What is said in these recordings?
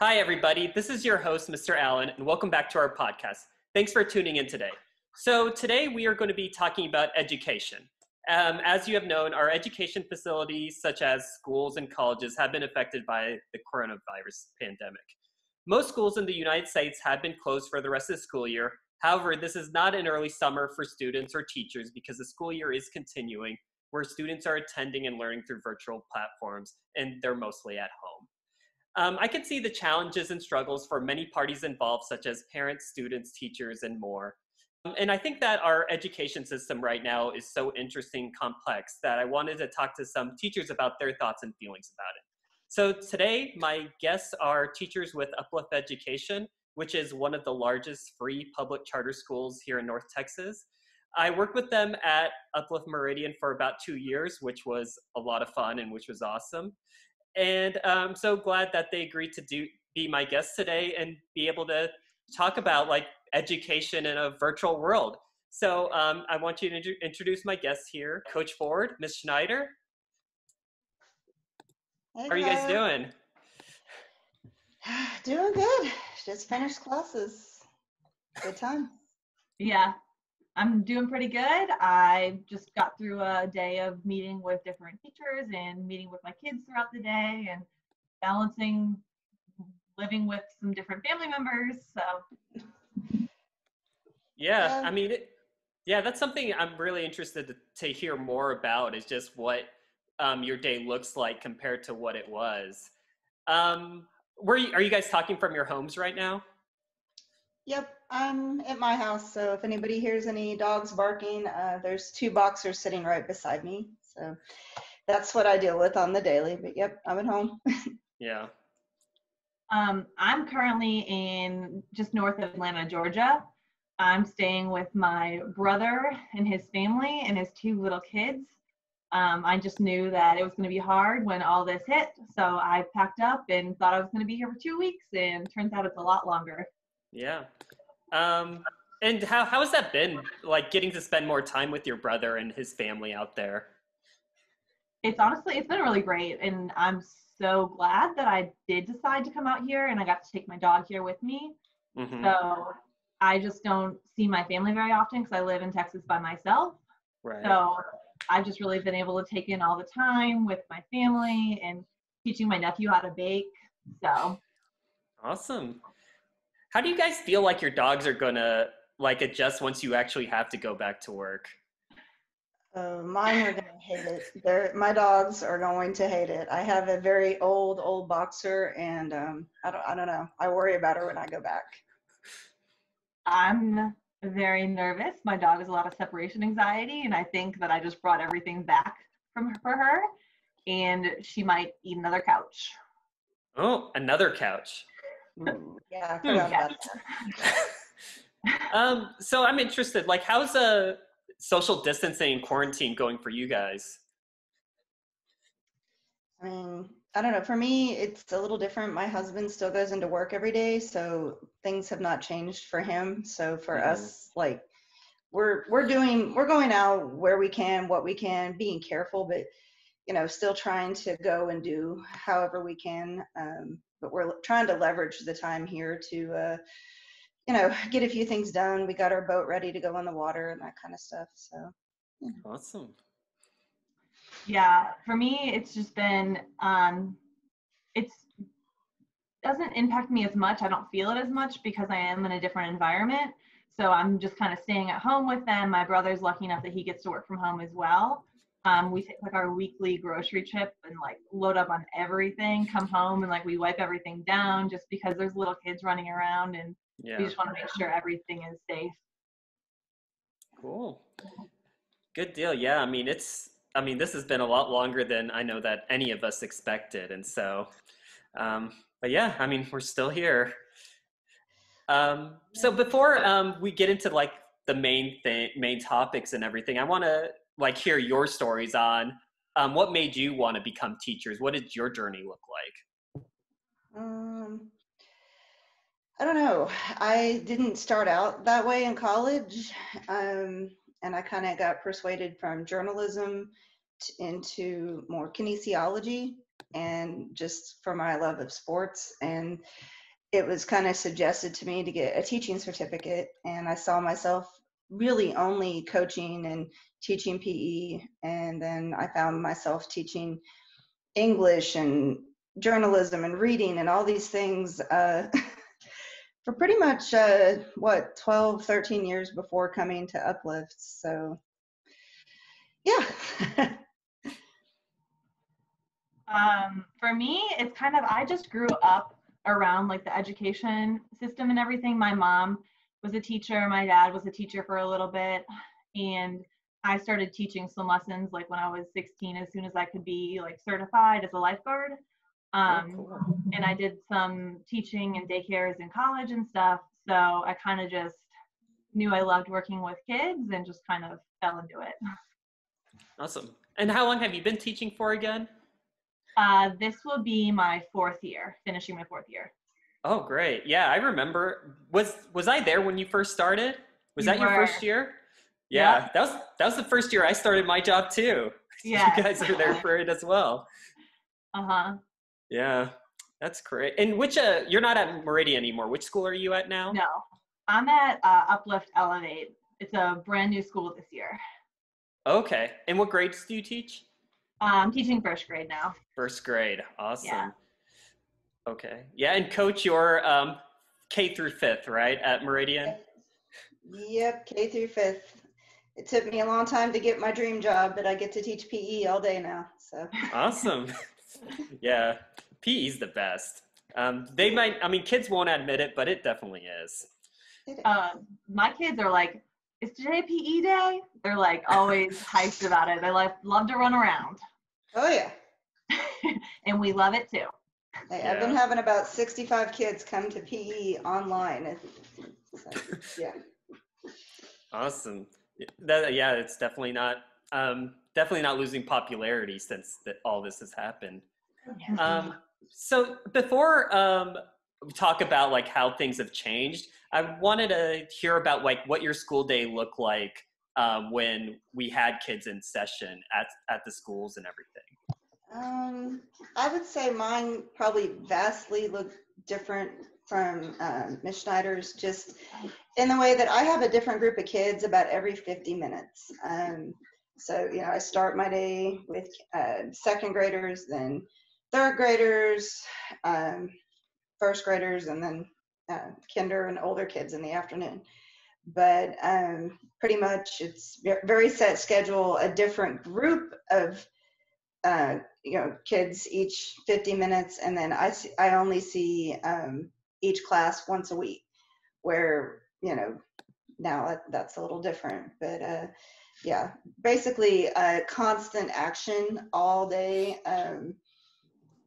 Hi, everybody. This is your host, Mr. Alan, and welcome back to our podcast. Thanks for tuning in today. So, today we are going to be talking about education. Um, as you have known, our education facilities, such as schools and colleges, have been affected by the coronavirus pandemic. Most schools in the United States have been closed for the rest of the school year. However, this is not an early summer for students or teachers because the school year is continuing, where students are attending and learning through virtual platforms, and they're mostly at home. Um, I can see the challenges and struggles for many parties involved, such as parents, students, teachers, and more. Um, and I think that our education system right now is so interesting, complex, that I wanted to talk to some teachers about their thoughts and feelings about it. So today, my guests are teachers with Uplift Education, which is one of the largest free public charter schools here in North Texas. I worked with them at Uplift Meridian for about two years, which was a lot of fun and which was awesome. And I'm so glad that they agreed to do be my guest today and be able to talk about like education in a virtual world. So um, I want you to introduce my guests here, Coach Ford, Ms. Schneider. Hey, How are you guys doing? Doing good. Just finished classes. Good time. Yeah, I'm doing pretty good. I just got through a day of meeting with different teachers and meeting with my kids throughout the day and balancing living with some different family members. So, yeah, I mean, it, yeah, that's something I'm really interested to, to hear more about is just what um, your day looks like compared to what it was. Um, were you, are you guys talking from your homes right now? Yep, I'm at my house, so if anybody hears any dogs barking, uh, there's two boxers sitting right beside me. So that's what I deal with on the daily. But yep, I'm at home. yeah. Um, I'm currently in just north of Atlanta, Georgia. I'm staying with my brother and his family and his two little kids. Um, I just knew that it was going to be hard when all this hit. So I packed up and thought I was going to be here for two weeks, and turns out it's a lot longer. Yeah. Um, and how how has that been? Like getting to spend more time with your brother and his family out there. It's honestly it's been really great, and I'm so glad that I did decide to come out here, and I got to take my dog here with me. Mm-hmm. So I just don't see my family very often because I live in Texas by myself. Right. So I've just really been able to take in all the time with my family and teaching my nephew how to bake. So awesome. How do you guys feel like your dogs are gonna like adjust once you actually have to go back to work? Uh, mine are gonna hate it. They're, my dogs are going to hate it. I have a very old, old boxer, and um, I don't, I don't know. I worry about her when I go back. I'm very nervous. My dog has a lot of separation anxiety, and I think that I just brought everything back from her, for her, and she might eat another couch. Oh, another couch yeah, I forgot about that. um, so I'm interested. Like, how's a uh, social distancing and quarantine going for you guys? I mean, I don't know. For me, it's a little different. My husband still goes into work every day, so things have not changed for him. So for mm-hmm. us, like we're we're doing we're going out where we can, what we can, being careful, but you know, still trying to go and do however we can. Um, but we're trying to leverage the time here to uh, you know get a few things done. We got our boat ready to go in the water and that kind of stuff so yeah. awesome. Yeah for me it's just been um it's doesn't impact me as much. I don't feel it as much because i am in a different environment. So i'm just kind of staying at home with them. My brother's lucky enough that he gets to work from home as well um, we take like our weekly grocery trip and like load up on everything, come home and like we wipe everything down just because there's little kids running around and yeah. we just want to make sure everything is safe. Cool. Good deal. Yeah. I mean, it's, I mean, this has been a lot longer than I know that any of us expected. And so, um, but yeah, I mean, we're still here. Um, so before um, we get into like the main thing, main topics and everything, I want to like hear your stories on um, what made you want to become teachers. What did your journey look like? Um, I don't know. I didn't start out that way in college, um, and I kind of got persuaded from journalism t- into more kinesiology. and just for my love of sports. And it was kind of suggested to me to get a teaching certificate. And I saw myself really only coaching and teaching PE. And then I found myself teaching English and journalism and reading and all these things uh, for pretty much uh, what 12 13 years before coming to uplift so yeah um, for me it's kind of i just grew up around like the education system and everything my mom was a teacher my dad was a teacher for a little bit and i started teaching swim lessons like when i was 16 as soon as i could be like certified as a lifeguard Oh, um, cool. and I did some teaching and daycares in college and stuff. So I kind of just knew I loved working with kids and just kind of fell into it. Awesome. And how long have you been teaching for again? Uh, this will be my fourth year, finishing my fourth year. Oh, great. Yeah, I remember. Was was I there when you first started? Was You that your first year? Yeah, that was that was the first year I started my job too. Yeah. You guys were there for it as well. Uh huh. Yeah. That's great. And which uh you're not at Meridian anymore. Which school are you at now? No, I'm at uh, Uplift Elevate. It's a brand new school this year. Okay. And what grades do you teach? I'm teaching first grade now. First grade. Awesome. Yeah. Okay. Yeah, and coach your um K through 5th, right? At Meridian? yep k through fifth it took me a long time to get my dream job but i get to teach pe all day now so Awesome. yeah, PE's the best. Um, they might, I mean, kids won't admit it, but it definitely is. it- Uh, my kids are like, "Is today PE day?" They're like always hyped about it. They like love to run around, oh yeah and we love it too. Hey, I've been Yeah. having about 65 kids come to PE online. So, yeah. Awesome. That, yeah, it's definitely not, um, definitely not losing popularity since that all this has happened. Um, so before um, we talk about like how things have changed, I wanted to hear about like what your school day looked like um, when we had kids in session at at the schools and everything. Um, I would say mine probably vastly look different from um, Miss Schneider's, just in the way that I have a different group of kids about every 50 minutes. Um, so, you know, I start my day with uh, second graders, then third graders, um, first graders, and then uh, kinder and older kids in the afternoon. But um, pretty much it's very set schedule, a different group of uh, you know kids each 50 minutes and then i see, i only see um, each class once a week where you know now that, that's a little different but uh, yeah basically uh, constant action all day um,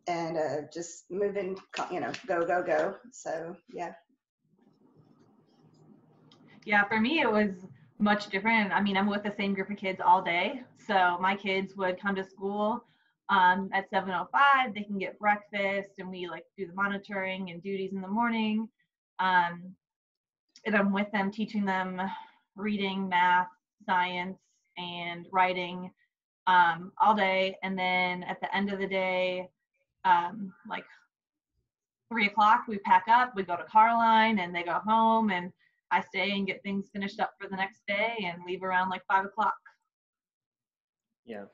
and uh, just moving you know go go go so yeah. Yeah, for me it was much different. I mean, I'm with the same group of kids all day. So my kids would come to school um, at 7:05. They can get breakfast, and we like do the monitoring and duties in the morning. Um, and I'm with them, teaching them reading, math, science, and writing um, all day. And then at the end of the day, um, like three o'clock, we pack up, we go to Carline, and they go home, and I stay and get things finished up for the next day and leave around like five o'clock. Yeah.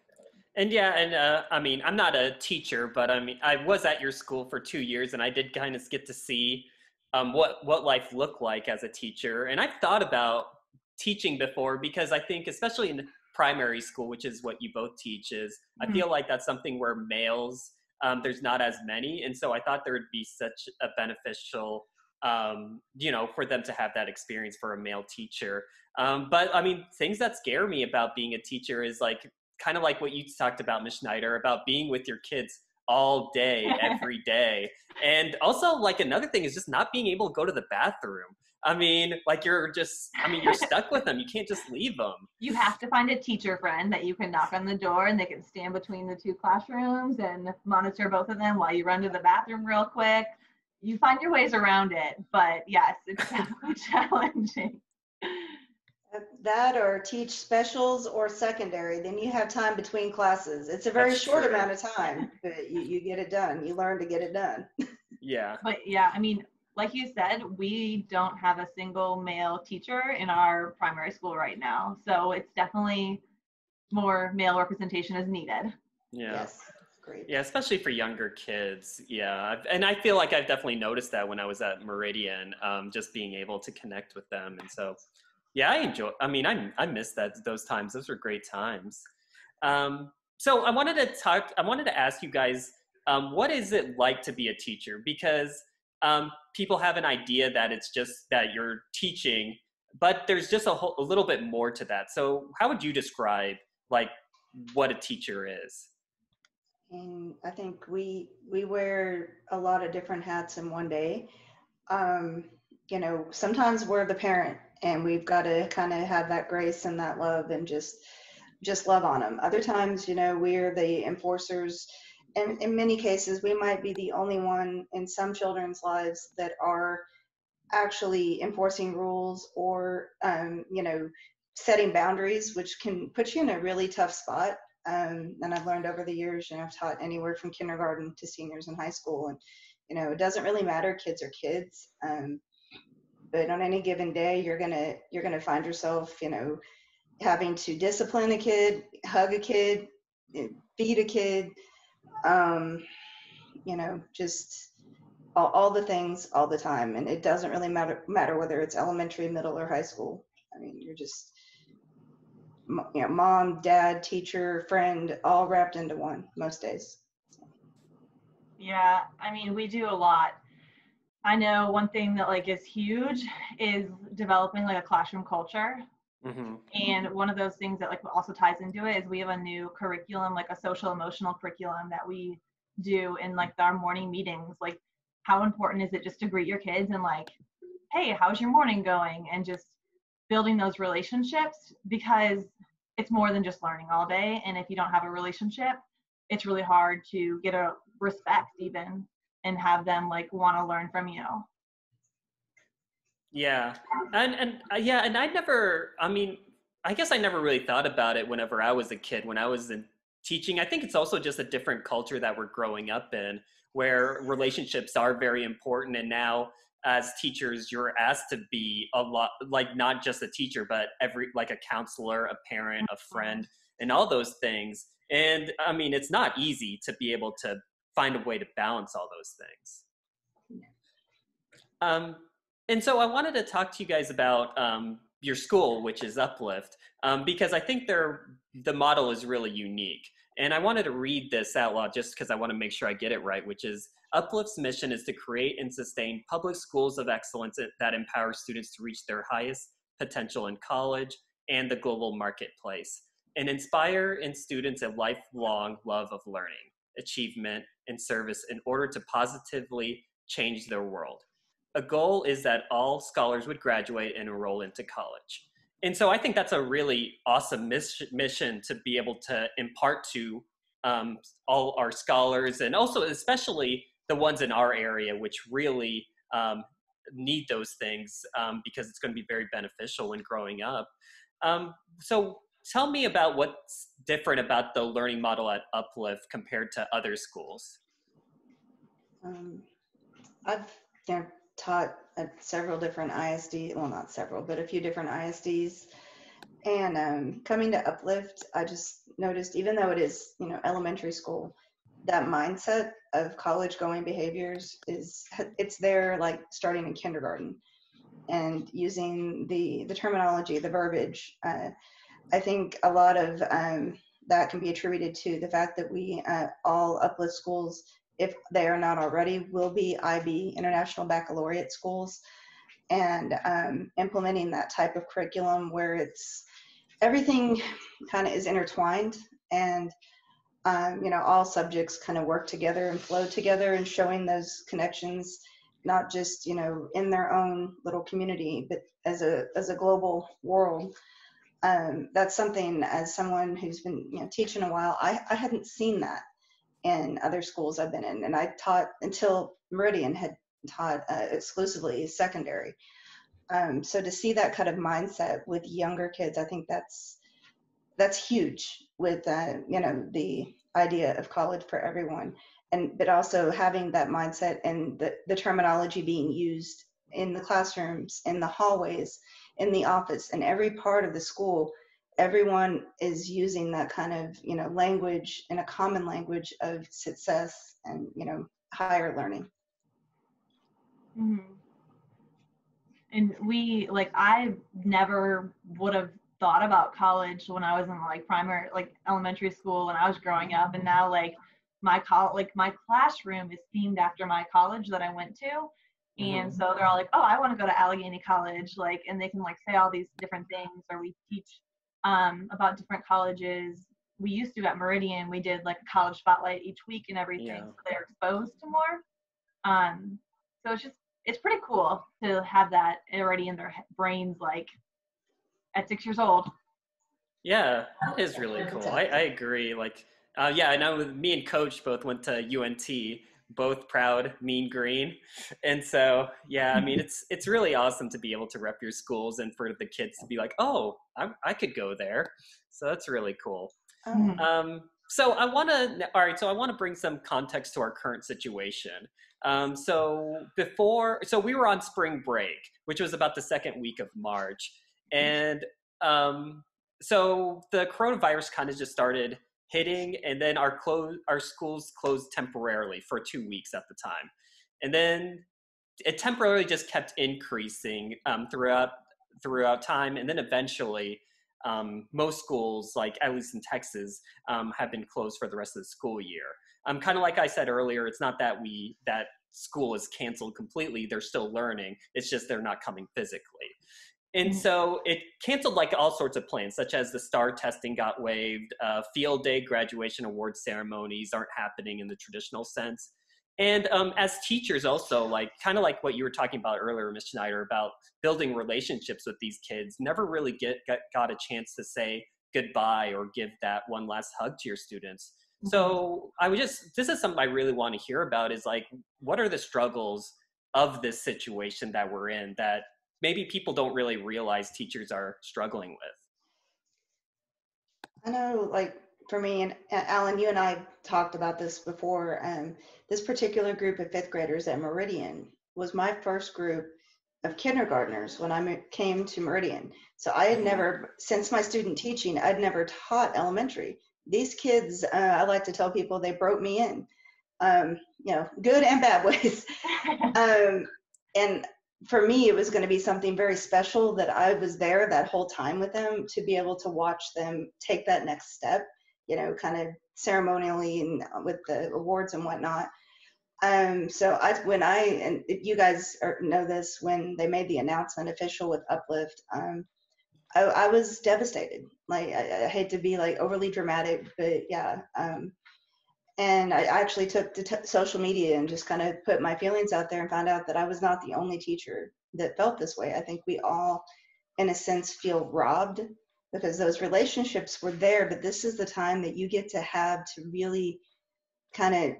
And yeah, and uh, I mean, I'm not a teacher, but I mean, I was at your school for two years, and I did kind of get to see um, what what life looked like as a teacher. And I've thought about teaching before because I think, especially in primary school, which is what you both teach, is I Mhm. feel like that's something where males um, there's not as many, and so I thought there would be such a beneficial, um, you know, for them to have that experience for a male teacher. Um, but I mean, things that scare me about being a teacher is like kind of like what you talked about, Ms. Schneider, about being with your kids all day, every day. And also, like, another thing is just not being able to go to the bathroom. I mean, like, you're just, I mean, you're stuck with them. You can't just leave them. You have to find a teacher friend that you can knock on the door and they can stand between the two classrooms and monitor both of them while you run to the bathroom real quick. You find your ways around it, but yes, it's definitely challenging. That or teach specials or secondary, then you have time between classes. It's a very That's short true. amount of time, but you, you get it done. You learn to get it done. Yeah. But yeah, I mean, like you said, we don't have a single male teacher in our primary school right now. So it's definitely more male representation is needed. Yeah. Yes, great. Yeah, especially for younger kids. Yeah, and I feel like I've definitely noticed that when I was at Meridian, um, just being able to connect with them, and so yeah, I enjoy. I mean, I I miss that those times. Those were great times. Um, so I wanted to talk. I wanted to ask you guys, um, what is it like to be a teacher? Because um, people have an idea that it's just that you're teaching, but there's just a, whole, a little bit more to that. So how would you describe like what a teacher is? And I think we we wear a lot of different hats in one day. Um, you know, sometimes we're the parent and we've got to kind of have that grace and that love and just just love on them. Other times, you know, we're the enforcers. And in many cases, we might be the only one in some children's lives that are actually enforcing rules or, um, you know, setting boundaries, which can put you in a really tough spot um, and I've learned over the years, you know, I've taught anywhere from kindergarten to seniors in high school, and you know, it doesn't really matter. Kids are kids, um, but on any given day, you're gonna you're gonna find yourself, you know, having to discipline a kid, hug a kid, eh, feed a kid, um, you know, just all, all the things all the time, and it doesn't really matter matter whether it's elementary, middle, or high school. I mean, you're just m- you know, mom, dad, teacher, friend, all wrapped into one most days. Yeah, I mean, we do a lot. I know one thing that like is huge is developing like a classroom culture. hmm And one of those things that like also ties into it is we have a new curriculum, like a social emotional curriculum that we do in like our morning meetings. Like, how important is it just to greet your kids and like, hey, how's your morning going? And just building those relationships because it's more than just learning all day. And if you don't have a relationship, it's really hard to get a respect even and have them like want to learn from you. Yeah, and and uh, yeah, and I never. I mean, I guess I never really thought about it whenever I was a kid. When I was in teaching, I think it's also just a different culture that we're growing up in, where relationships are very important. And now, as teachers, you're asked to be a lot like not just a teacher, but every like a counselor, a parent, a friend, and all those things. And I mean, it's not easy to be able to find a way to balance all those things. Um, and so I wanted to talk to you guys about um, your school, which is Uplift, um, because I think they're, the model is really unique. And I wanted to read this out loud just because I want to make sure I get it right, which is Uplift's mission is to create and sustain public schools of excellence that- empower students to reach their highest potential in college and the global marketplace, and inspire in students a lifelong love of learning, achievement, and service in order to positively change their world a goal is that all scholars would graduate and enroll into college. And so I think that's a really awesome miss- mission to be able to impart to um, all our scholars and also especially the ones in our area, which really um, need those things um, because it's going to be very beneficial when growing up. Um, so tell me about what's different about the learning model at Uplift compared to other schools. Um, I've taught at several different ISD, well, not several, but a few different ISDs. And um, coming to Uplift, I just noticed, even though it is, you know, elementary school, that mindset of college going behaviors is it's there like starting in kindergarten and using the the terminology the verbiage. Uh, i think a lot of um, that can be attributed to the fact that we uh, all uplift schools. If they are not already will be ib international baccalaureate schools and um, implementing that type of curriculum where it's everything kind of is intertwined and um, you know all subjects kind of work together and flow together and showing those connections not just you know in their own little community but as a as a global world. Um, that's something as someone who's been you know teaching a while I, I hadn't seen that in other schools i've been in. And i taught until meridian had taught uh, exclusively secondary. Um, so to see that kind of mindset with younger kids, I think that's that's huge with uh, you know the idea of college for everyone, and but also having that mindset and the, the terminology being used in the classrooms, in the hallways, in the office, in every part of the school. Everyone is using that kind of you know language in a common language of success and you know higher learning. hmm And we like I never would have thought about college when I was in like primary like elementary school when I was growing up and now like my col like my classroom is themed after my college that I went to. And Mhm. so they're all like, "Oh, I want to go to Allegheny College," like, and they can like say all these different things, or we teach um, about different colleges. We used to at Meridian, we did like a college spotlight each week and everything, Yeah. so they're exposed to more. Um, so it's just it's pretty cool to have that already in their brains, like at six years old. Yeah, that is really cool. I, I agree. Like, uh, yeah, and I know me and Coach both went to UNT, both proud, mean green, and so yeah, I mean it's it's really awesome to be able to rep your schools and for the kids to be like, oh, I'm, I could go there. So that's really cool. Um, Um, so I want to, all right. So I want to bring some context to our current situation. Um, so before, so we were on spring break, which was about the second week of March, and um, so the coronavirus kind of just started hitting, and then our close, our schools closed temporarily for two weeks at the time, and then it temporarily just kept increasing um, throughout throughout time, and then eventually um, most schools, like at least in Texas, um, have been closed for the rest of the school year. Um, kind of like I said earlier, it's not that we that school is canceled completely; they're still learning. It's just they're not coming physically. And Mhm. so it canceled like all sorts of plans, such as the STAAR testing got waived, uh, field day graduation award ceremonies aren't happening in the traditional sense. And um, as teachers, also like kind of like what you were talking about earlier, Ms. Schneider, about building relationships with these kids, never really get got, got a chance to say goodbye or give that one last hug to your students. So I would just this is something I really want to hear about is like what are the struggles of this situation that we're in that maybe people don't really realize teachers are struggling with. I know, like for me and Alan, you and I talked about this before. Um, this particular group of fifth graders at Meridian was my first group of kindergartners when I came to Meridian. So I had Mhm. never, since my student teaching, I'd never taught elementary. These kids, uh, I like to tell people, they broke me in, um, you know, good and bad ways. um, and for me, it was going to be something very special that I was there that whole time with them to be able to watch them take that next step, you know, kind of ceremonially and with the awards and whatnot. Um, so I, when I, and you guys are, know this, when they made the announcement official with Uplift, um, I, I was devastated. Like, I, I hate to be like overly dramatic, but yeah. Um, and I actually took to social media and just kind of put my feelings out there and found out that I was not the only teacher that felt this way. I think we all, in a sense, feel robbed because those relationships were there, but this is the time that you get to have to really kind of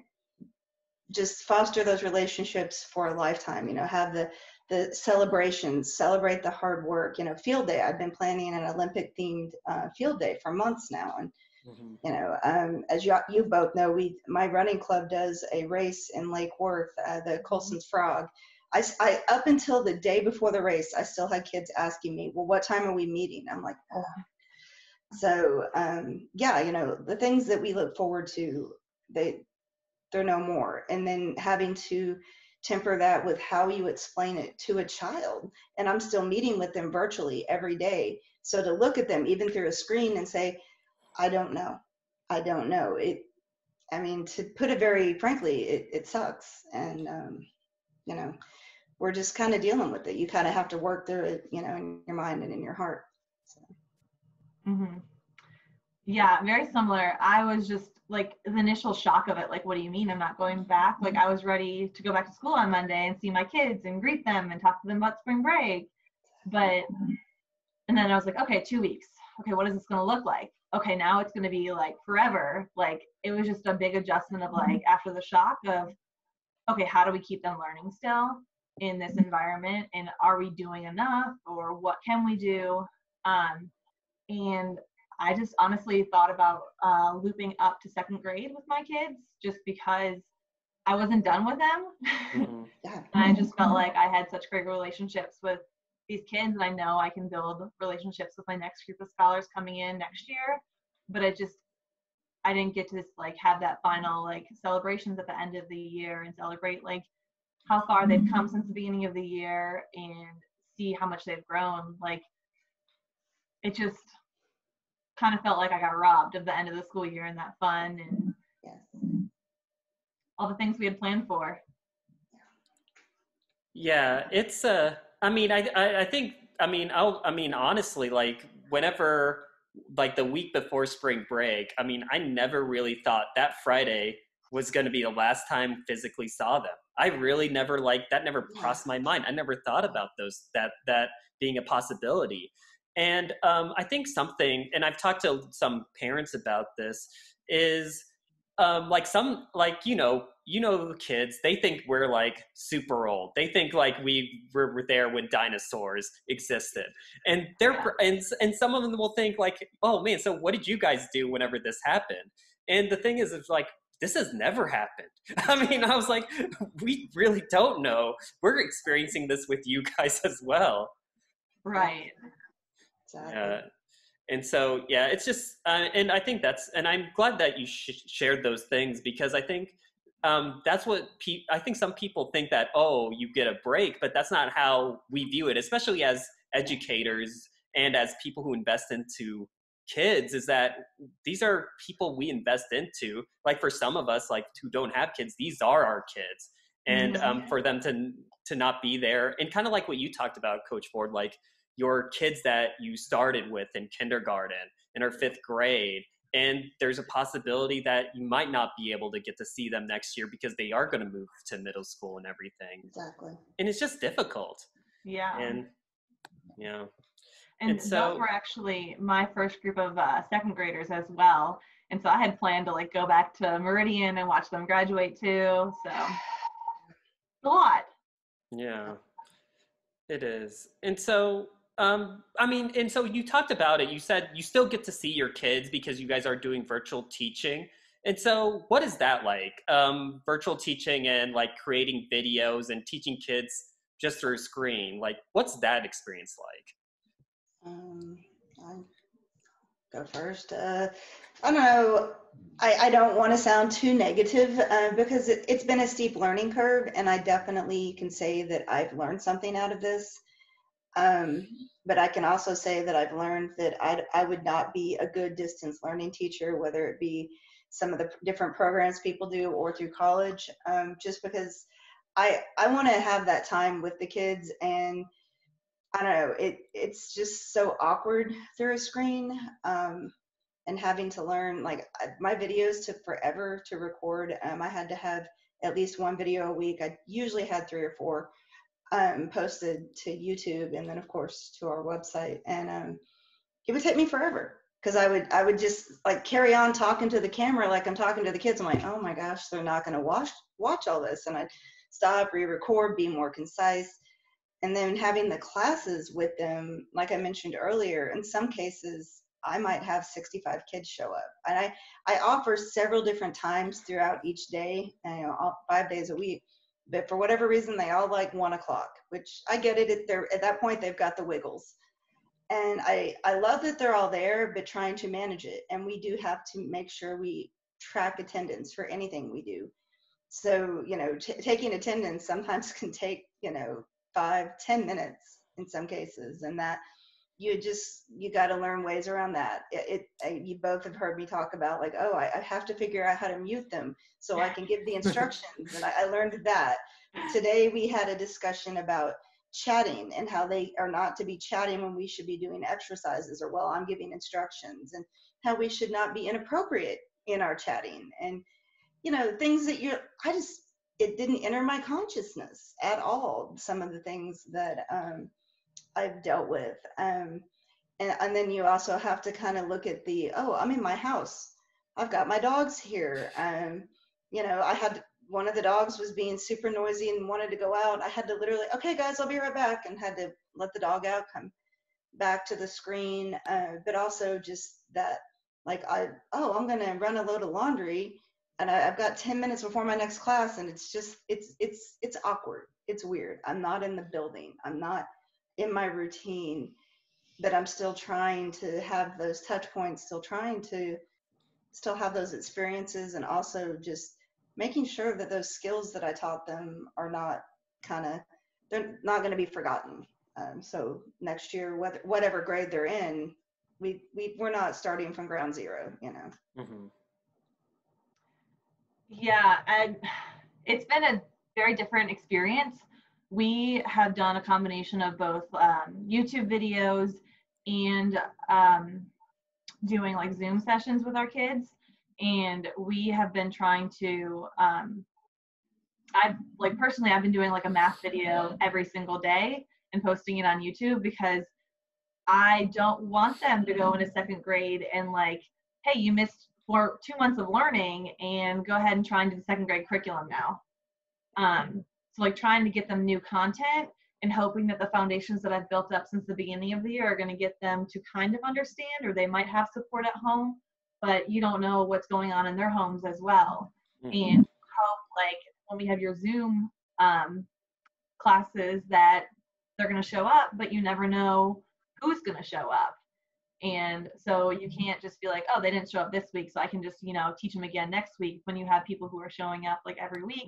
just foster those relationships for a lifetime. You know, have the the celebrations, celebrate the hard work. You know, field day. I've been planning an Olympic themed uh, field day for months now, and you know, um, as you, you both know, we my running club does a race in Lake Worth, uh, the Colson's Frog. I up until the day before the race, I still had kids asking me, "Well, what time are we meeting?" I'm like, oh. so um, yeah, you know, the things that we look forward to, they they're no more, and then having to temper that with how you explain it to a child, and I'm still meeting with them virtually every day. So to look at them even through a screen and say, I don't know. I don't know. It, I mean, to put it very frankly, it, it sucks. And, um, you know, we're just kind of dealing with it. You kind of have to work through it, you know, in your mind and in your heart. So. hmm Yeah, very similar. I was just like the initial shock of it, like, what do you mean I'm not going back? Like, I was ready to go back to school on Monday and see my kids and greet them and talk to them about spring break. But, and then I was like, okay, two weeks. Okay, what is this going to look like? Okay, now it's going to be like forever. Like, it was just a big adjustment of like, after the shock of, okay, how do we keep them learning still? in this environment and are we doing enough or what can we do um, and i just honestly thought about uh, looping up to second grade with my kids just because i wasn't done with them Mm-hmm. Yeah. and i just felt like i had such great relationships with these kids and i know i can build relationships with my next group of scholars coming in next year but i just i didn't get to like have that final like celebrations at the end of the year and celebrate like how far they've come since the beginning of the year and see how much they've grown. Like it just kind of felt like i got robbed of the end of the school year and that fun and Yes. all the things we had planned for. Yeah, it's uh I mean I, I I think I mean I'll I mean honestly like whenever like the week before spring break, I mean I never really thought that Friday was going to be the last time physically saw them. I really never like that never crossed my mind. I never thought about those that that being a possibility. And um I think something and I've talked to some parents about this is um like some like you know you know the kids they think we're like super old. They think like we were, were there when dinosaurs existed. And they're and and some of them will think like oh man so what did you guys do whenever this happened? And the thing is it's like this has never happened. I mean i was like we really don't know. We're experiencing this with you guys as well. Right. Exactly. uh, and so yeah it's just uh, and i think that's and i'm glad that you sh- shared those things because i think um, that's what pe- i think some people think that oh you get a break but that's not how we view it especially as educators and as people who invest into kids is that these are people we invest into like for some of us like who don't have kids these are our kids and Mhm. um, for them to to not be there and kind of like what you talked about coach ford like your kids that you started with in kindergarten and are fifth grade and there's a possibility that you might not be able to get to see them next year because they are going to move to middle school and everything Exactly. and it's just difficult yeah and you know And, And so- those were actually my first group of uh, second graders as well. And so I had planned to like go back to Meridian and watch them graduate too. So a lot. Yeah, it is. And so, um, I mean, and so you talked about it. You said you still get to see your kids because you guys are doing virtual teaching. And so, what is that like? Um, virtual teaching and like creating videos and teaching kids just through a screen. Like, what's that experience like? Um, I go first. Uh, I don't know. I, I don't want to sound too negative uh, because it, it's been a steep learning curve, and I definitely can say that I've learned something out of this. Um, but I can also say that I've learned that I, I would not be a good distance learning teacher, whether it be some of the different programs people do or through college, um, just because I, I want to have that time with the kids and I don't know. It it's just so awkward through a screen, um, and having to learn. Like my videos took forever to record. Um, I had to have at least one video a week. I usually had three or four um, posted to YouTube, and then of course to our website. And um, it would take me forever because I would I would just like carry on talking to the camera like I'm talking to the kids. I'm like, oh my gosh, they're not going to watch watch all this, and I'd stop, re-record, be more concise and then having the classes with them like i mentioned earlier in some cases i might have 65 kids show up and i i offer several different times throughout each day you know all, five days a week but for whatever reason they all like one o'clock which i get it at, they're, at that point they've got the wiggles. And i i love that they're all there but trying to manage it. And we do have to make sure we track attendance for anything we do. So you know t- taking attendance sometimes can take you know five ten minutes in some cases. And that you just you got to learn ways around that. It, it you both have heard me talk about like oh I, I have to figure out how to mute them so i can give the instructions and I, I learned that. Today we had a discussion about chatting and how they are not to be chatting when we should be doing exercises or while i'm giving instructions and how we should not be inappropriate in our chatting. And you know things that you're i just it didn't enter my consciousness at all some of the things that um, i've dealt with um, and, and then you also have to kind of look at the oh i'm in my house i've got my dogs here um, you know i had one of the dogs was being super noisy and wanted to go out, I had to literally, okay, guys, I'll be right back, and had to let the dog out, come back to the screen. Uh, but also just that, like, I, oh, I'm gonna run a load of laundry, and I, I've got 10 minutes before my next class, and it's just, it's, it's, it's awkward. It's weird. I'm not in the building. I'm not in my routine, but I'm still trying to have those touch points, still trying to still have those experiences, and also just making sure that those skills that I taught them are not kind of they're not going to be forgotten. Um, so next year, whether whatever grade they're in, we we we're not starting from ground zero, you know. Mm-hmm. Yeah, and it's been a very different experience. We have done a combination of both um, YouTube videos and um, doing like Zoom sessions with our kids. And we have been trying to um, i've like personally i've been doing like a math video every single day and posting it on youtube because i don't want them to go into second grade and like hey you missed for two months of learning and go ahead and try and do the second grade curriculum now. Um, so like trying to get them new content and hoping that the foundations that i've built up since the beginning of the year are going to get them to kind of understand or they might have support at home but you don't know what's going on in their homes as well. Mm-hmm. And hope like when we have your Zoom um, classes that they're going to show up, but you never know who's going to show up. And so you can't just be like, oh, they didn't show up this week, so I can just, you know, teach them again next week when you have people who are showing up like every week.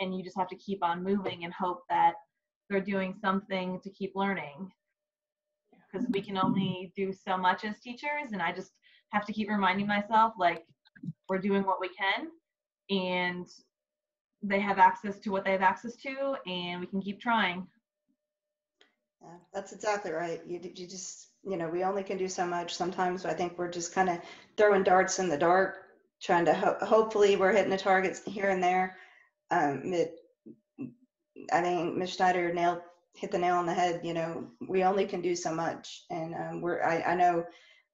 And you just have to keep on moving and hope that they're doing something to keep learning. Because we can only do so much as teachers. And I just have to keep reminding myself like we're doing what we can and they have access to what they have access to and we can keep trying yeah, that's exactly right you, you just you know we only can do so much sometimes i think we're just kind of throwing darts in the dark trying to ho- hopefully we're hitting the targets here and there um, it, i think ms schneider nailed hit the nail on the head you know we only can do so much and um, we're I, I know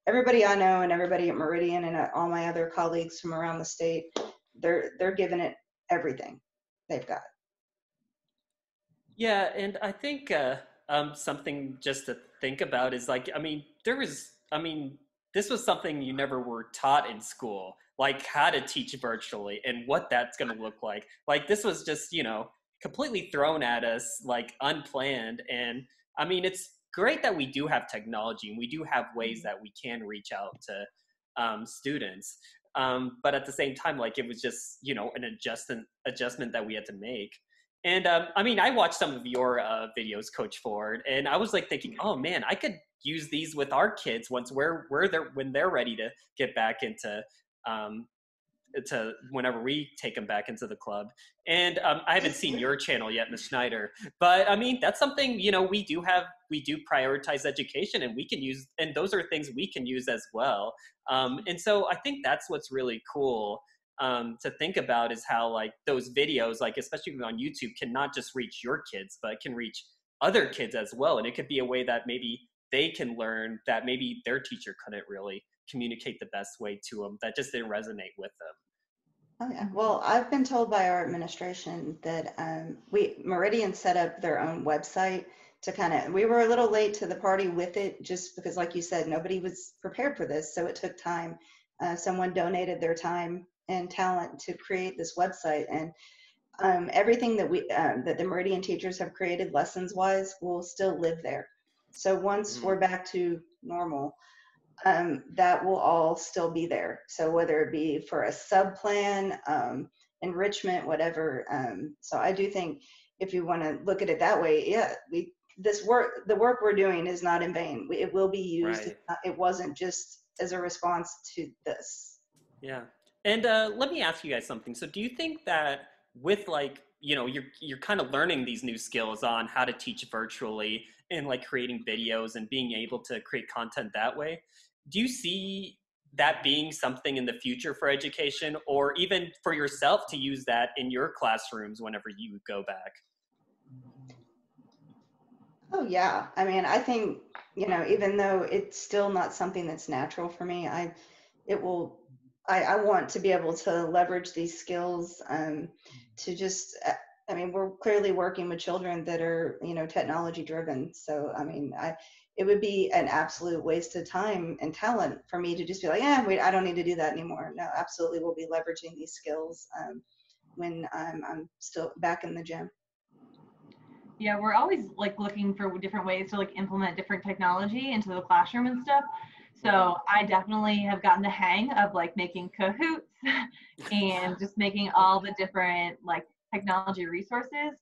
everybody I know and everybody at Meridian and uh, all my other colleagues from around the state, they're they're giving it everything they've got. Yeah, and I think uh, um, something just to think about is like, I mean, there was, I mean, this was something you never were taught in school, like how to teach virtually and what that's going to look like. Like this was just, you know, completely thrown at us, like unplanned, and I mean, it's great that we do have technology and we do have ways mm-hmm. that we can reach out to um, students. Um, but at the same time, like it was just you know an adjustment adjustment that we had to make. And um, I mean, I watched some of your uh, videos, Coach Ford, and I was like thinking, oh man, I could use these with our kids once we're, we're there when they're ready to get back into um, to whenever we take them back into the club. And um, I haven't seen your channel yet, Ms. Schneider, but I mean that's something you know we do have we do prioritize education, and we can use and those are things we can use as well. Um, and so I think that's what's really cool um, to think about is how like those videos, like especially on YouTube, can not just reach your kids, but can reach other kids as well. And it could be a way that maybe they can learn that maybe their teacher couldn't really communicate the best way to them that just didn't resonate with them Oh yeah. Well, I've been told by our administration that um, we Meridian set up their own website to kind of. We were a little late to the party with it, just because, like you said, nobody was prepared for this, so it took time. Uh, someone donated their time and talent to create this website, and um, everything that we um, that the Meridian teachers have created, lessons wise, will still live there. So once mm-hmm. we're back to normal, um, that will all still be there. So whether it be for a sub plan, um, enrichment, whatever. Um, so I do think if you want to look at it that way, yeah, we this work the work we're doing is not in vain. It will be used. Right. It wasn't just as a response to this. Yeah, and uh, let me ask you guys something. So do you think that with like you know you're you're kind of learning these new skills on how to teach virtually and like creating videos and being able to create content that way do you see that being something in the future for education or even for yourself to use that in your classrooms whenever you go back oh yeah i mean i think you know even though it's still not something that's natural for me i it will I, I want to be able to leverage these skills um, to just uh, I mean, we're clearly working with children that are, you know, technology driven. So, I mean, I, it would be an absolute waste of time and talent for me to just be like, yeah, wait, I don't need to do that anymore. No, absolutely, we'll be leveraging these skills um, when I'm, I'm still back in the gym. Yeah, we're always like looking for different ways to like implement different technology into the classroom and stuff. So I definitely have gotten the hang of like making Kahoots and just making all the different like technology resources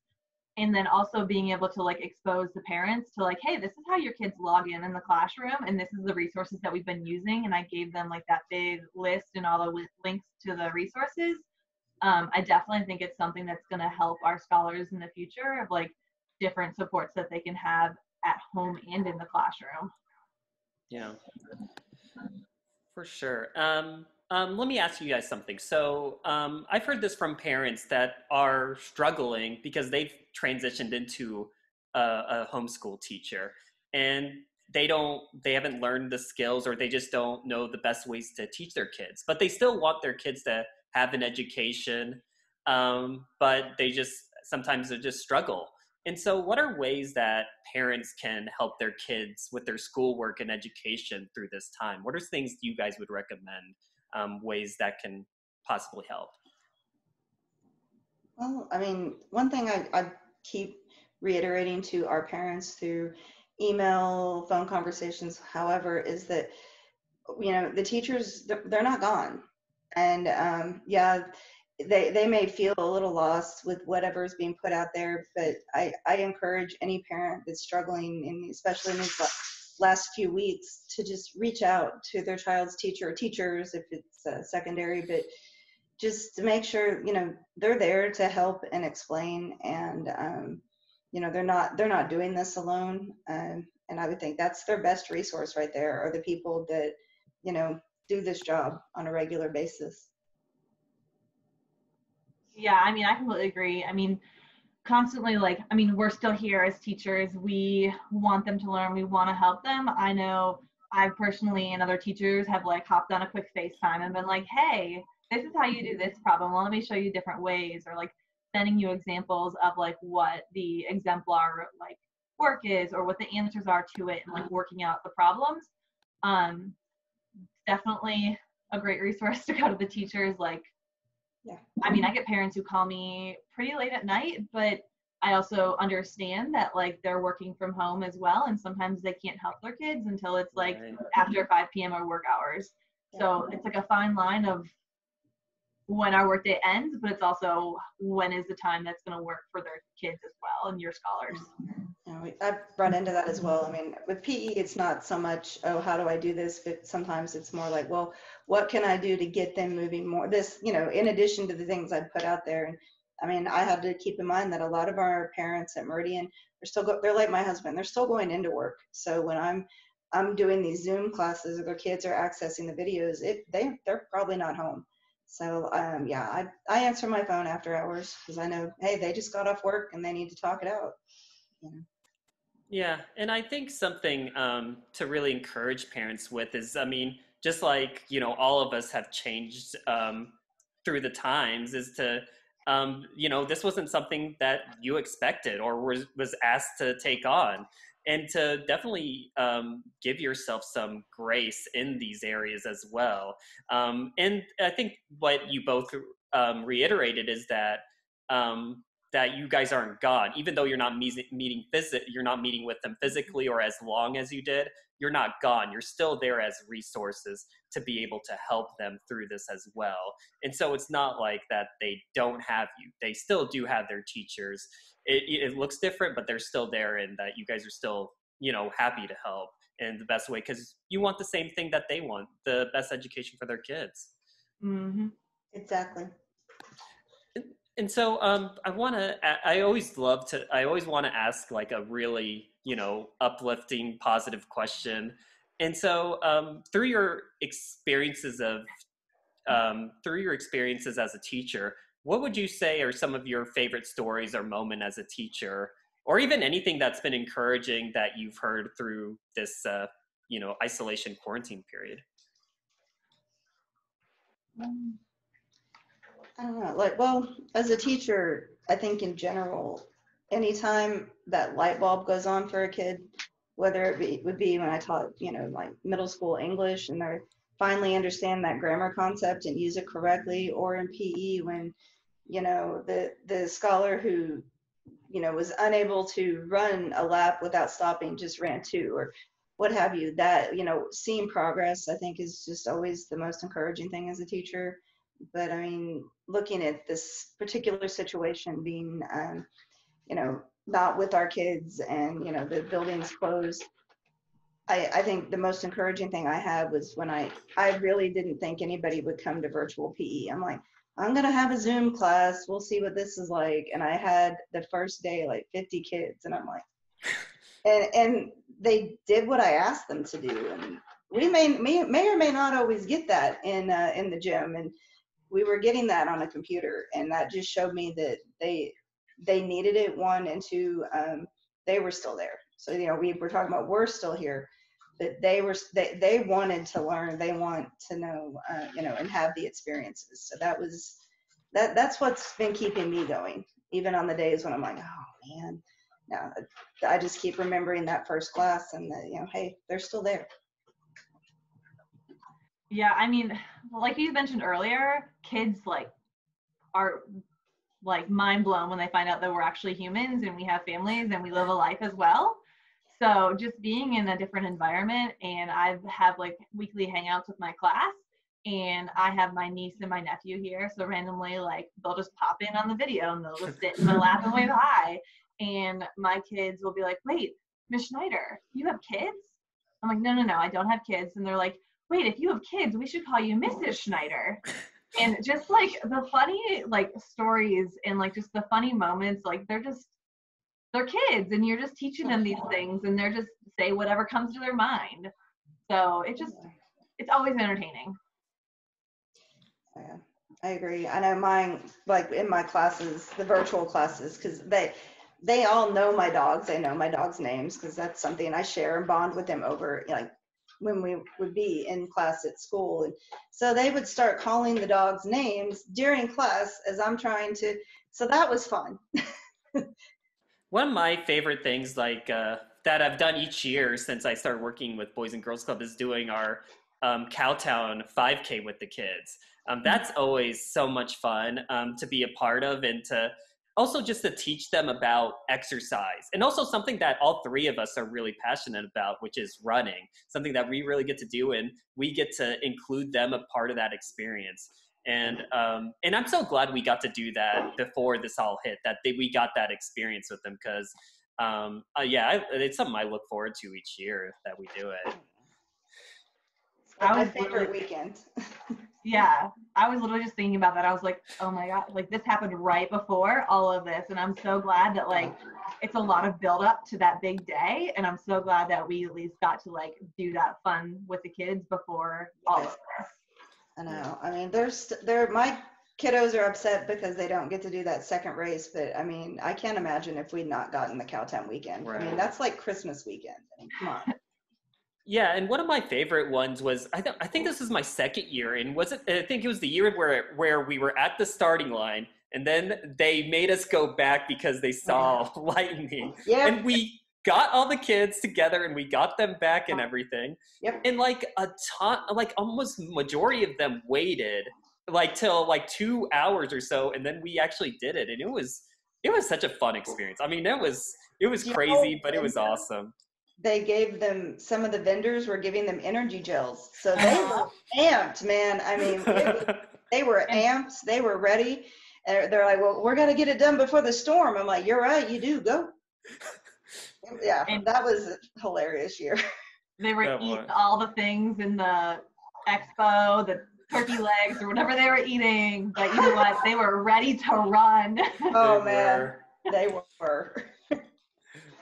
and then also being able to like expose the parents to like hey this is how your kids log in in the classroom and this is the resources that we've been using and i gave them like that big list and all the links to the resources. Um, i definitely think it's something that's going to help our scholars in the future of like different supports that they can have at home and in the classroom yeah for sure um, um, let me ask you guys something. So um, I've heard this from parents that are struggling because they've transitioned into a, a homeschool teacher, and they don't, they haven't learned the skills, or they just don't know the best ways to teach their kids. But they still want their kids to have an education, um, but they just sometimes they just struggle. And so, what are ways that parents can help their kids with their schoolwork and education through this time? What are things you guys would recommend um, ways that can possibly help? Well, I mean, one thing I, I keep reiterating to our parents through email, phone conversations, however, is that, you know, the teachers, they're not gone. And um, yeah, they, they may feel a little lost with whatever is being put out there, but I, I encourage any parent that's struggling, and especially in these last few weeks to just reach out to their child's teacher or teachers if it's uh, secondary, but just to make sure you know they're there to help and explain, and um, you know they're not they're not doing this alone. Um, and I would think that's their best resource right there are the people that you know do this job on a regular basis. Yeah, I mean, I completely agree. I mean, constantly like i mean we're still here as teachers. We want them to learn. We want to help them. I know i personally and other teachers have like hopped on a quick facetime and been like hey this is how you do this problem. Well let me show you different ways or like sending you examples of like what the exemplar like work is or what the answers are to it and like working out the problems. Um definitely a great resource to go to the teachers like yeah. I mean, I get parents who call me pretty late at night, but I also understand that like they're working from home as well, and sometimes they can't help their kids until it's like right. after 5 p.m. or work hours. So it's like a fine line of when our workday ends, but it's also when is the time that's going to work for their kids as well and your scholars. Mm-hmm. Yeah, I've run into that as well. I mean, with PE, it's not so much, oh, how do I do this? But sometimes it's more like, well, what can I do to get them moving more? This, you know, in addition to the things I put out there. And I mean, I had to keep in mind that a lot of our parents at Meridian, they're still, go- they're like my husband, they're still going into work. So when I'm, I'm doing these Zoom classes or their kids are accessing the videos, it, they, they're probably not home. So um, yeah, I, I answer my phone after hours because I know, hey, they just got off work and they need to talk it out. Yeah, and I think something um, to really encourage parents with is, I mean, just like you know, all of us have changed um, through the times, is to um, you know, this wasn't something that you expected or was was asked to take on and to definitely um, give yourself some grace in these areas as well. Um, and I think what you both um, reiterated is that um, that you guys aren't gone, even though you're not meeting meeting you're not meeting with them physically or as long as you did. You're not gone. You're still there as resources to be able to help them through this as well. And so it's not like that they don't have you. They still do have their teachers it, it looks different, but they're still there, and that you guys are still, you know, happy to help in the best way because you want the same thing that they want the best education for their kids. Mm-hmm. Exactly. And, and so um, I want to, I always love to, I always want to ask like a really, you know, uplifting, positive question. And so um, through your experiences of, um, through your experiences as a teacher, what would you say are some of your favorite stories or moment as a teacher or even anything that's been encouraging that you've heard through this uh, you know isolation quarantine period Um, I don't know. Like, well, as a teacher, I think in general, anytime that light bulb goes on for a kid, whether it be would be when I taught, you know, like middle school English and they finally understand that grammar concept and use it correctly, or in PE when, you know, the the scholar who, you know, was unable to run a lap without stopping just ran two or what have you. That you know, seeing progress, I think, is just always the most encouraging thing as a teacher. But I mean, looking at this particular situation being, um, you know, not with our kids and you know the buildings closed I, I think the most encouraging thing I had was when I I really didn't think anybody would come to virtual PE. I'm like, I'm gonna have a Zoom class. We'll see what this is like. And I had the first day like 50 kids, and I'm like, and and they did what I asked them to do. And we may may, may or may not always get that in uh, in the gym, and we were getting that on a computer, and that just showed me that they they needed it one and two um, they were still there so you know we were talking about we're still here but they were they, they wanted to learn they want to know uh, you know and have the experiences. So that was that that's what's been keeping me going even on the days when i'm like oh man. No i just keep remembering that first class and the, you know hey they're still there. Yeah i mean like you mentioned earlier kids like are like mind blown when they find out that we're actually humans and we have families and we live a life as well. So just being in a different environment and I have like weekly hangouts with my class and I have my niece and my nephew here. So randomly like they'll just pop in on the video and they'll just sit in my lap and wave hi. And my kids will be like, wait, Miss Schneider, you have kids? I'm like, no, no, no, I don't have kids. And they're like, wait, if you have kids, we should call you Mrs. Schneider and just like the funny like stories and like just the funny moments like they're just they're kids and you're just teaching them these things and they're just say whatever comes to their mind so it just it's always entertaining yeah i agree i know mine like in my classes the virtual classes because they they all know my dogs they know my dogs names because that's something i share and bond with them over like when we would be in class at school. And so they would start calling the dogs names during class as I'm trying to. So that was fun. One of my favorite things, like uh, that I've done each year since I started working with Boys and Girls Club, is doing our um, Cowtown 5K with the kids. Um, that's always so much fun um, to be a part of and to also just to teach them about exercise and also something that all three of us are really passionate about which is running something that we really get to do and we get to include them a part of that experience and um, and i'm so glad we got to do that before this all hit that they, we got that experience with them because um, uh, yeah I, it's something i look forward to each year that we do it. My favorite weekend. Yeah i was literally just thinking about that. I was like oh my god like this happened right before all of this and i'm so glad that like it's a lot of build up to that big day and i'm so glad that we at least got to like do that fun with the kids before all of this i know i mean there's there my kiddos are upset because they don't get to do that second race but i mean i can't imagine if we'd not gotten the cowtown weekend right. i mean that's like christmas weekend i mean come on Yeah, and one of my favorite ones was I, th- I think this is my second year, and was it? I think it was the year where where we were at the starting line, and then they made us go back because they saw lightning. Yeah, and we got all the kids together and we got them back and everything. Yep. And like a ton, like almost majority of them waited like till like two hours or so, and then we actually did it, and it was it was such a fun experience. I mean, it was it was crazy, but it was awesome they gave them some of the vendors were giving them energy gels so they were amped man i mean they were amped they were ready and they're like well we're going to get it done before the storm i'm like you're right you do go yeah and that was a hilarious year. they were eating all the things in the expo the turkey legs or whatever they were eating but you know what? They were ready to run. Oh they man. were. they were.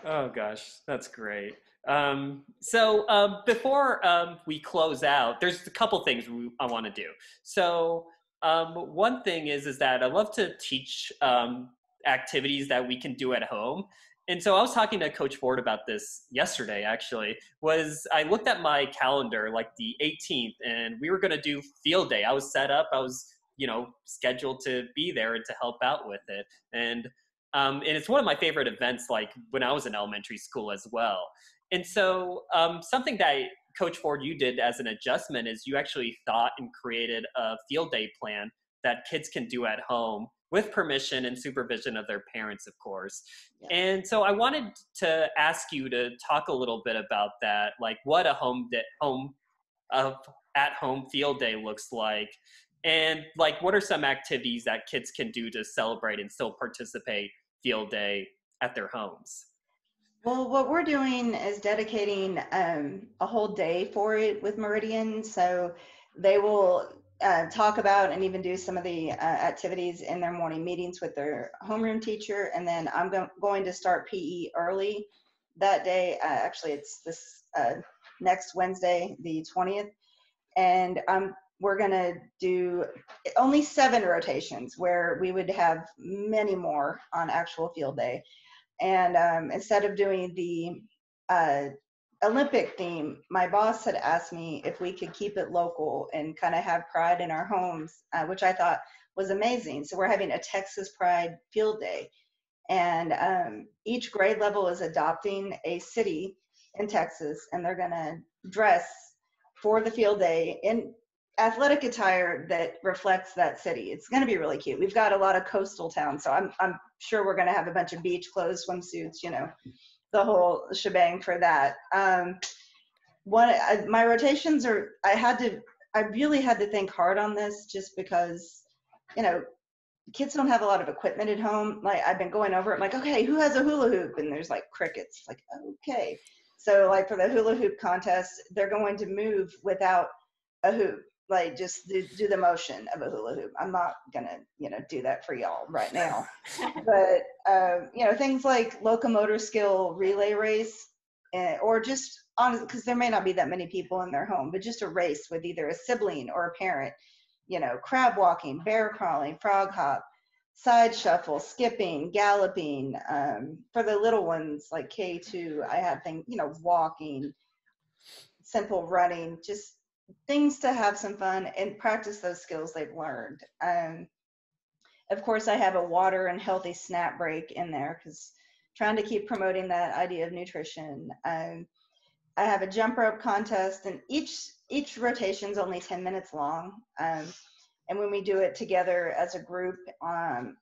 Oh gosh, that's great. Um, so um, before um, we close out, there's a couple things we, I want to do. So um, one thing is is that I love to teach um, activities that we can do at home, and so I was talking to Coach Ford about this yesterday. Actually, was I looked at my calendar like the 18th, and we were going to do field day. I was set up. I was you know scheduled to be there and to help out with it, and um, and it's one of my favorite events. Like when I was in elementary school as well. And so um, something that Coach Ford you did as an adjustment is you actually thought and created a field day plan that kids can do at home with permission and supervision of their parents, of course. Yeah. And so I wanted to ask you to talk a little bit about that, like what a home that home of at home field day looks like, and like what are some activities that kids can do to celebrate and still participate field day at their homes. Well, what we're doing is dedicating um, a whole day for it with Meridian. So they will uh, talk about and even do some of the uh, activities in their morning meetings with their homeroom teacher. And then I'm go- going to start PE early that day. Uh, actually, it's this uh, next Wednesday, the 20th. And um, we're going to do only seven rotations where we would have many more on actual field day. And um, instead of doing the uh, Olympic theme, my boss had asked me if we could keep it local and kind of have pride in our homes, uh, which I thought was amazing. So we're having a Texas Pride Field Day, and um, each grade level is adopting a city in Texas, and they're going to dress for the field day in athletic attire that reflects that city. It's going to be really cute. We've got a lot of coastal towns, so I'm I'm sure we're going to have a bunch of beach clothes, swimsuits, you know, the whole shebang for that. Um, one, I, my rotations are, I had to, I really had to think hard on this just because, you know, kids don't have a lot of equipment at home. Like I've been going over it, I'm like, okay, who has a hula hoop? And there's like crickets. Like, okay. So like for the hula hoop contest, they're going to move without a hoop like just do, do the motion of a hula hoop. I'm not gonna, you know, do that for y'all right now. but uh, you know, things like locomotor skill relay race, uh, or just on because there may not be that many people in their home, but just a race with either a sibling or a parent. You know, crab walking, bear crawling, frog hop, side shuffle, skipping, galloping. Um, for the little ones like K2, I have things, you know, walking, simple running, just things to have some fun and practice those skills they've learned. Um, of course, I have a water and healthy snap break in there because trying to keep promoting that idea of nutrition. Um, I have a jump rope contest, and each each rotation is only 10 minutes long. Um, and when we do it together as a group um,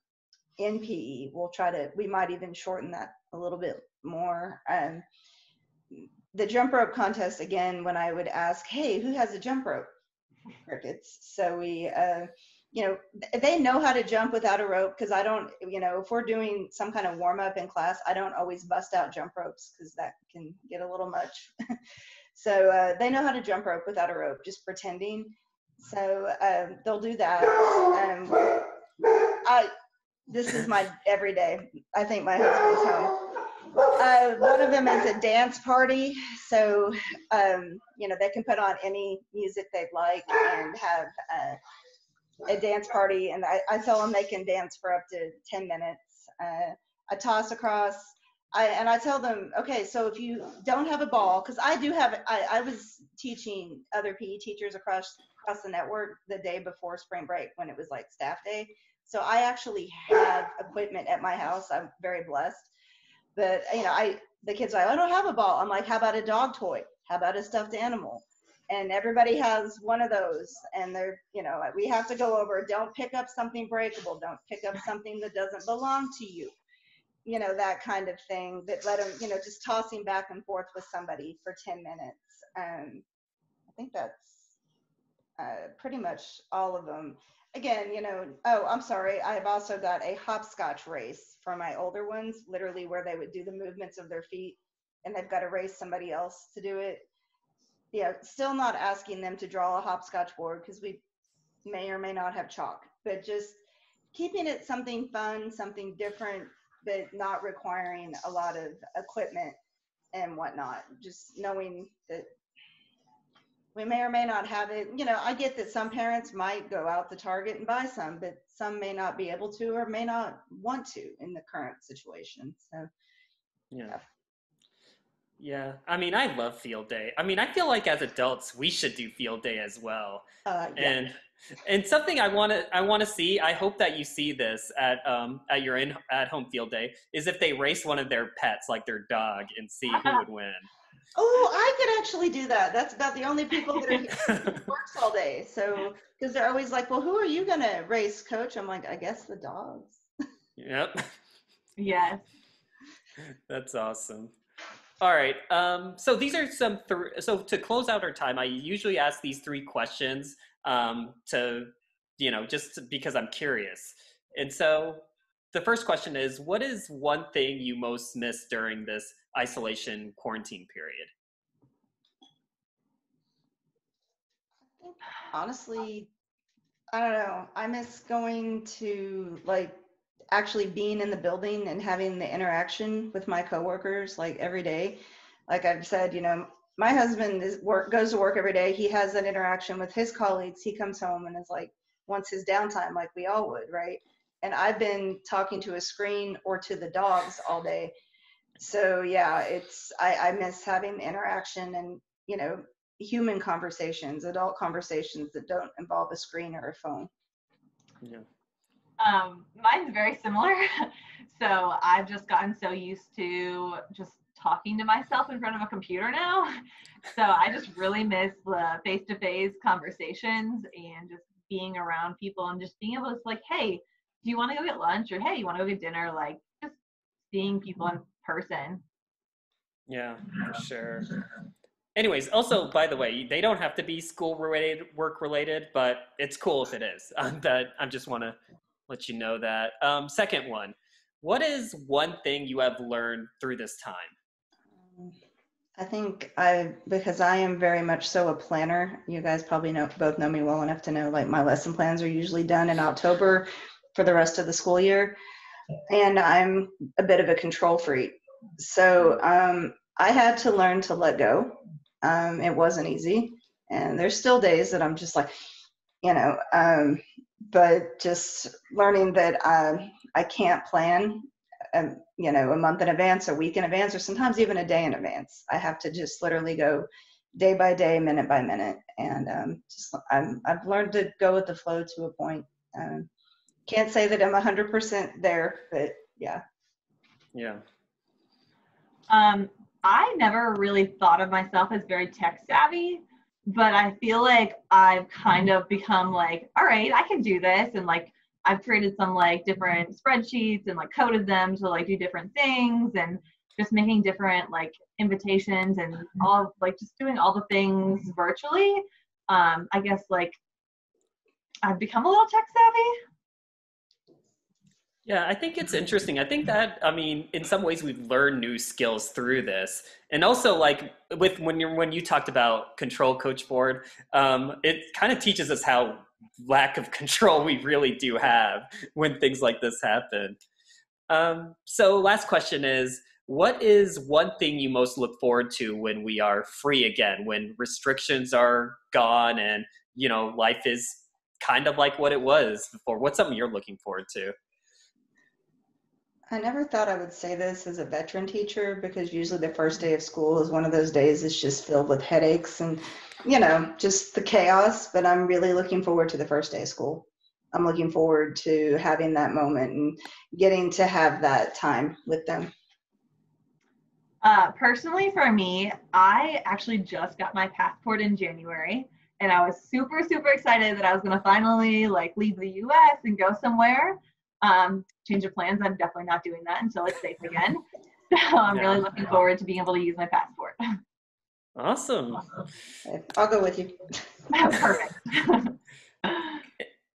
in PE, we'll try to. We might even shorten that a little bit more. Um, the jump rope contest again when i would ask hey who has a jump rope? Crickets. So we uh, you know they know how to jump without a rope because i don't you know if we're doing some kind of warm up in class i don't always bust out jump ropes because that can get a little much. So uh, they know how to jump rope without a rope just pretending. So um, they'll do that. Um, i this is my everyday. I think my husband's home uh, one of them is a dance party, so um, you know they can put on any music they'd like and have uh, a dance party. And I, I, tell them they can dance for up to ten minutes. Uh, I toss across. I, and I tell them, okay, so if you don't have a ball, because I do have, I, I was teaching other PE teachers across across the network the day before spring break when it was like staff day. So I actually have equipment at my house. I'm very blessed but you know, I the kids are like, I don't have a ball. I'm like, how about a dog toy? How about a stuffed animal? And everybody has one of those, and they're you know, we have to go over. Don't pick up something breakable. Don't pick up something that doesn't belong to you. You know that kind of thing. That let them, you know, just tossing back and forth with somebody for ten minutes. Um, I think that's uh, pretty much all of them again, you know, oh, I'm sorry. I've also got a hopscotch race for my older ones, literally where they would do the movements of their feet and they've got to race somebody else to do it. Yeah, still not asking them to draw a hopscotch board because we may or may not have chalk, but just keeping it something fun, something different, but not requiring a lot of equipment and whatnot. Just knowing that we may or may not have it. You know, I get that some parents might go out to Target and buy some, but some may not be able to or may not want to in the current situation. So Yeah. Yeah. I mean, I love field day. I mean, I feel like as adults, we should do field day as well. Uh, yeah. And and something I want to I want to see. I hope that you see this at um at your in at home field day is if they race one of their pets like their dog and see who would win. Oh, I could actually do that. That's about the only people that are here works all day. So, because they're always like, "Well, who are you gonna race, coach?" I'm like, "I guess the dogs." Yep. Yes. That's awesome. All right. Um, so these are some. Th- so to close out our time, I usually ask these three questions um, to, you know, just because I'm curious. And so the first question is, what is one thing you most miss during this isolation quarantine period? Honestly, I don't know. I miss going to like actually being in the building and having the interaction with my coworkers like every day. Like I've said, you know, my husband is work goes to work every day. He has that interaction with his colleagues. He comes home and is like wants his downtime like we all would, right? And I've been talking to a screen or to the dogs all day. So yeah, it's I, I miss having interaction and you know human conversations, adult conversations that don't involve a screen or a phone. Yeah. Um, mine's very similar. so I've just gotten so used to just talking to myself in front of a computer now. So I just really miss the face to face conversations and just being around people and just being able to like, hey, do you want to go get lunch or hey, you want to go get dinner? Like just seeing people in person. Yeah, for sure. Anyways, also by the way, they don't have to be school related, work related, but it's cool if it is. Um, that I just want to let you know that. Um, second one, what is one thing you have learned through this time? I think I because I am very much so a planner. You guys probably know both know me well enough to know like my lesson plans are usually done in October for the rest of the school year, and I'm a bit of a control freak. So um, I had to learn to let go. Um, it wasn't easy, and there's still days that I'm just like, you know, um, but just learning that um, I can't plan um, you know, a month in advance, a week in advance, or sometimes even a day in advance. I have to just literally go day by day, minute by minute, and um, just I'm, I've learned to go with the flow to a point. Um, can't say that I'm 100% there, but yeah. Yeah. Um, I never really thought of myself as very tech savvy, but I feel like I've kind of become like, all right, I can do this, and like I've created some like different spreadsheets and like coded them to like do different things and just making different like invitations and all like just doing all the things virtually. Um, I guess like I've become a little tech savvy. Yeah, I think it's interesting. I think that I mean, in some ways, we've learned new skills through this, and also like with when you when you talked about control coach Ford, um, it kind of teaches us how lack of control we really do have when things like this happen. Um, so, last question is what is one thing you most look forward to when we are free again, when restrictions are gone and you know life is kind of like what it was before? What's something you're looking forward to? I never thought I would say this as a veteran teacher because usually the first day of school is one of those days that's just filled with headaches and, you know, just the chaos. But I'm really looking forward to the first day of school. I'm looking forward to having that moment and getting to have that time with them. Uh, personally, for me, I actually just got my passport in January, and I was super, super excited that I was going to finally like leave the U.S. and go somewhere. Um, change of plans. I'm definitely not doing that until it's safe again. So I'm Yeah. really looking forward to being able to use my passport. Awesome. I'll go with you. Perfect.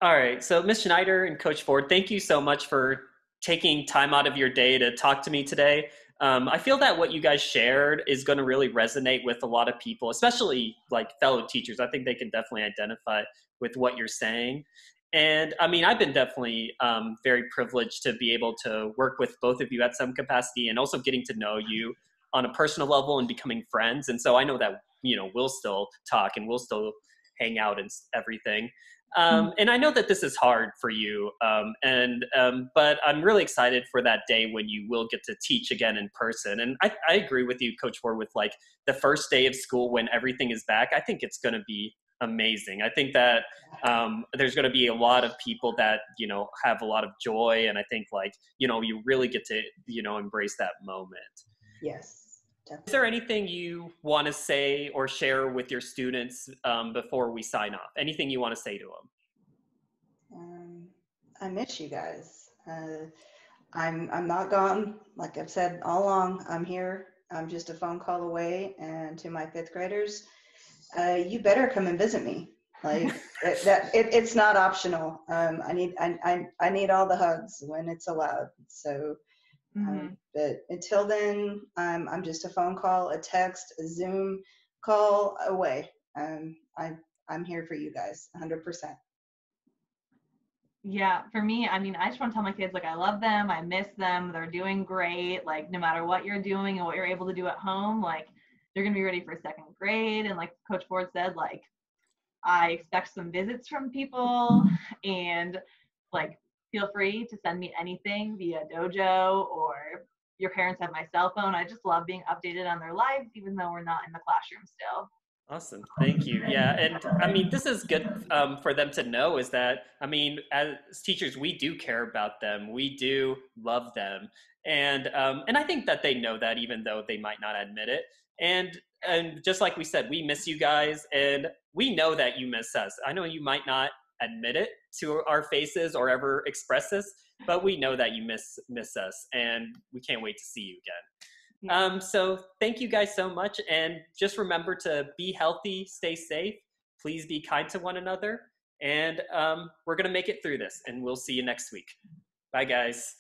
All right. So, Ms. Schneider and Coach Ford, thank you so much for taking time out of your day to talk to me today. Um, I feel that what you guys shared is going to really resonate with a lot of people, especially like fellow teachers. I think they can definitely identify with what you're saying. And I mean, I've been definitely um, very privileged to be able to work with both of you at some capacity and also getting to know you on a personal level and becoming friends. And so I know that, you know, we'll still talk and we'll still hang out and everything. Um, and I know that this is hard for you, um, and um, but I'm really excited for that day when you will get to teach again in person. And I, I agree with you, Coach Ford, with like the first day of school when everything is back. I think it's going to be amazing. I think that um, there's going to be a lot of people that you know have a lot of joy, and I think like you know you really get to you know embrace that moment. Yes. Definitely. Is there anything you want to say or share with your students um, before we sign off? Anything you want to say to them? Um, I miss you guys. Uh, I'm I'm not gone. Like I've said all along, I'm here. I'm just a phone call away. And to my fifth graders, uh, you better come and visit me. Like it, that, it, it's not optional. Um, I need I, I I need all the hugs when it's allowed. So Mm-hmm. Um, but until then, um, I'm just a phone call, a text, a Zoom call away. Um, I, I'm here for you guys 100%. Yeah, for me, I mean, I just want to tell my kids like I love them, I miss them, they're doing great. Like no matter what you're doing and what you're able to do at home, like you're gonna be ready for second grade. And like Coach Ford said, like I expect some visits from people and like feel free to send me anything via Dojo or your parents have my cell phone. I just love being updated on their lives, even though we're not in the classroom still. Awesome. Thank you. Yeah. And I mean, this is good um, for them to know is that, I mean, as teachers, we do care about them. We do love them. And, um, and I think that they know that even though they might not admit it. And, and just like we said, we miss you guys and we know that you miss us. I know you might not admit it to our faces or ever express this, but we know that you miss miss us, and we can't wait to see you again. Yeah. Um, so thank you guys so much, and just remember to be healthy, stay safe. Please be kind to one another, and um, we're gonna make it through this. And we'll see you next week. Bye, guys.